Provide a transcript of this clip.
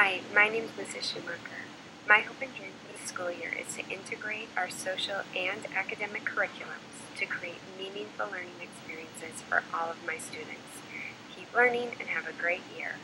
Hi, my name is Mrs. Schumacher. My hope and dream for the school year is to integrate our social and academic curriculums to create meaningful learning experiences for all of my students. Keep learning and have a great year.